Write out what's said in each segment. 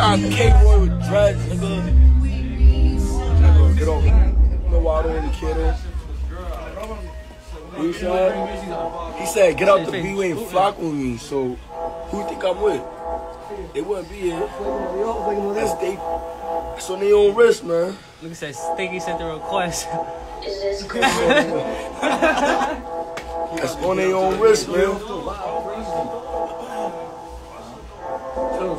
got K Roy with dreads, nigga. Nigga, Get over it. You know why I don't really care though? What he said? He said, get out the B, you ain't flock with me. So, who you think I'm with? They wouldn't be here. That's they. That's on their own risk, man. Look at that. Stinky sent the request. That's on their own risk, man.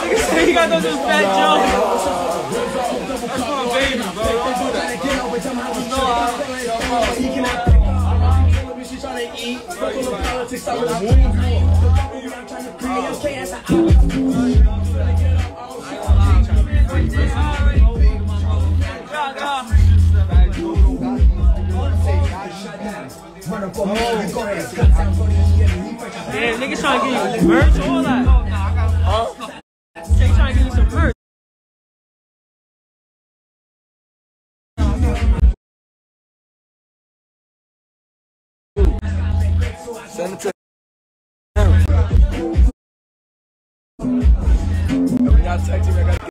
Nigga said he got those jokes. That's for a baby, bro. Yeah, Yeah, niggas trying to get you merch, all that. Huh? To get you some merch. send it to him. Y'all text gotta